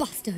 bastard.